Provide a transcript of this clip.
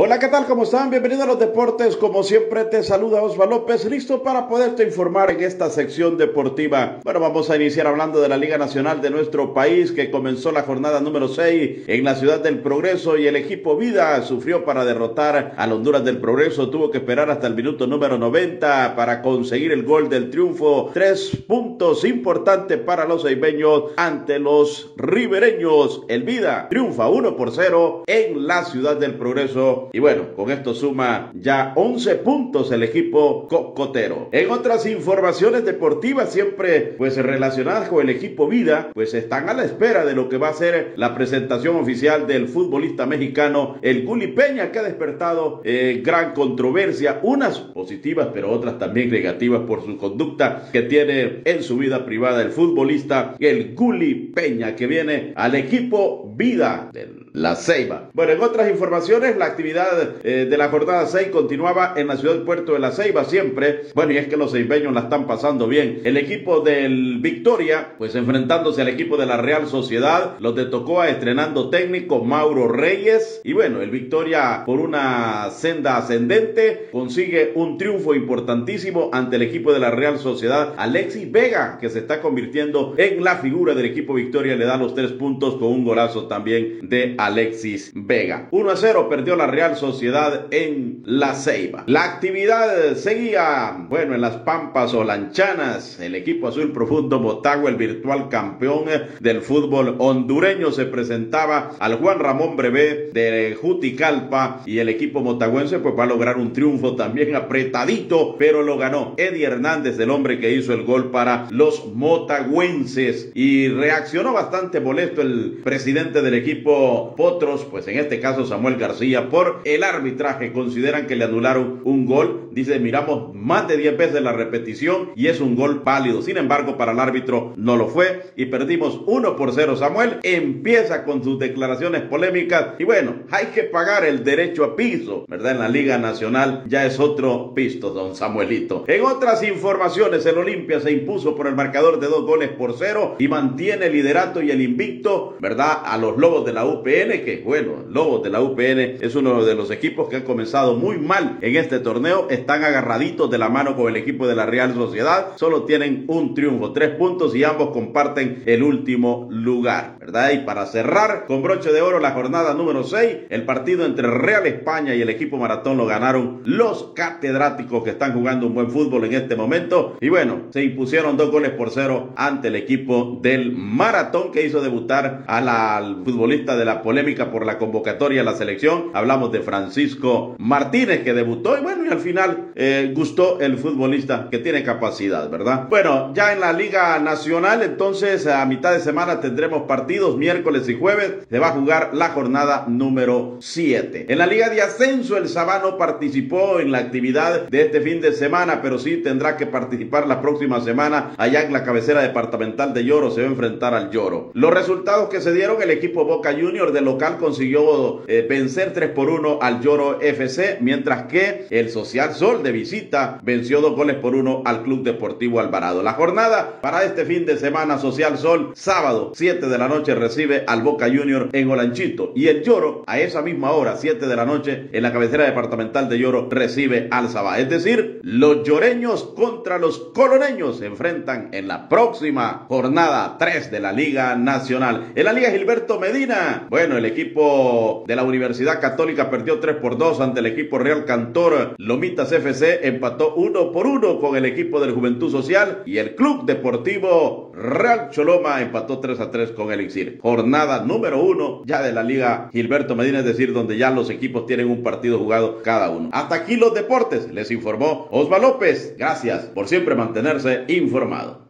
Hola, ¿qué tal? ¿Cómo están? Bienvenido a los deportes. Como siempre te saluda Osvaldo López, listo para poderte informar en esta sección deportiva. Bueno, vamos a iniciar hablando de la Liga Nacional de nuestro país que comenzó la jornada número 6 en la ciudad del Progreso y el equipo Vida sufrió para derrotar a Honduras del Progreso. Tuvo que esperar hasta el minuto número 90 para conseguir el gol del triunfo. Tres puntos importantes para los aibeños ante los ribereños. El Vida triunfa 1 por 0 en la ciudad del Progreso y bueno, con esto suma ya 11 puntos el equipo cocotero. En otras informaciones deportivas, siempre pues relacionadas con el equipo Vida, pues están a la espera de lo que va a ser la presentación oficial del futbolista mexicano, el Guli Peña, que ha despertado eh, gran controversia, unas positivas, pero otras también negativas por su conducta que tiene en su vida privada el futbolista, el Guli Peña, que viene al equipo Vida de la Ceiba. Bueno, en otras informaciones, la actividad eh, de la jornada 6 continuaba en la ciudad del puerto de La Ceiba siempre. Bueno, y es que los ceibeños la están pasando bien. El equipo del Victoria, pues enfrentándose al equipo de la Real Sociedad, los de Tocoa estrenando técnico Mauro Reyes. Y bueno, el Victoria por una senda ascendente consigue un triunfo importantísimo ante el equipo de la Real Sociedad. Alexis Vega, que se está convirtiendo en la figura del equipo Victoria, le da los tres puntos con un golazo también de Alexis Vega. 1 a 0 perdió la Real Sociedad en La Ceiba. La actividad seguía, bueno, en las Pampas o Lanchanas. El equipo azul profundo Motagua, el virtual campeón del fútbol hondureño, se presentaba al Juan Ramón Brevé de Juticalpa y el equipo motagüense pues va a lograr un triunfo también apretadito, pero lo ganó Eddie Hernández, el hombre que hizo el gol para los motagüenses y reaccionó bastante molesto el presidente del equipo Potros, pues en este caso Samuel García por el arbitraje. Consideran que le anularon un gol. Dice, miramos más de 10 veces la repetición y es un gol válido. Sin embargo, para el árbitro no lo fue y perdimos 1 por 0. Samuel empieza con sus declaraciones polémicas y bueno, hay que pagar el derecho a piso, ¿verdad? En la Liga Nacional ya es otro pisto, don Samuelito. En otras informaciones, el Olimpia se impuso por el marcador de dos goles por cero y mantiene el liderato y el invicto, ¿verdad? A los Lobos de la UPN, que bueno, Lobos de la UPN es uno de los equipos que han comenzado muy mal en este torneo están agarraditos de la mano con el equipo de la Real Sociedad. Solo tienen un triunfo, tres puntos y ambos comparten el último lugar, ¿verdad? Y para cerrar con broche de oro la jornada número 6, el partido entre Real España y el equipo Maratón lo ganaron los catedráticos que están jugando un buen fútbol en este momento. Y bueno, se impusieron dos goles por cero ante el equipo del Maratón que hizo debutar al futbolista de la polémica por la convocatoria a la selección. Hablamos de Francisco Martínez que debutó y bueno, y al final eh, gustó el futbolista que tiene capacidad, ¿verdad? Bueno, ya en la Liga Nacional, entonces a mitad de semana tendremos partidos miércoles y jueves. Se va a jugar la jornada número 7. En la Liga de Ascenso, el Sabano participó en la actividad de este fin de semana, pero sí tendrá que participar la próxima semana allá en la cabecera departamental de Lloro. Se va a enfrentar al Lloro. Los resultados que se dieron, el equipo Boca Junior de local consiguió eh, vencer 3 por 1 al Lloro FC, mientras que el Social Sol de visita venció dos goles por uno al Club Deportivo Alvarado. La jornada para este fin de semana Social Sol, sábado 7 de la noche recibe al Boca Junior en Olanchito y el Lloro a esa misma hora, 7 de la noche, en la cabecera departamental de Lloro recibe al Sabá. Es decir, los lloreños contra los coloneños se enfrentan en la próxima jornada 3 de la Liga Nacional. En la Liga Gilberto Medina, bueno, el equipo de la Universidad Católica perdió 3 por 2 ante el equipo Real Cantor. Lomitas FC empató 1 por 1 con el equipo del Juventud Social y el Club Deportivo Real Choloma empató 3 a 3 con el Elixir. Jornada número 1 ya de la Liga Gilberto Medina, es decir, donde ya los equipos tienen un partido jugado cada uno. Hasta aquí los deportes, les informó Osva López. Gracias por siempre mantenerse informado.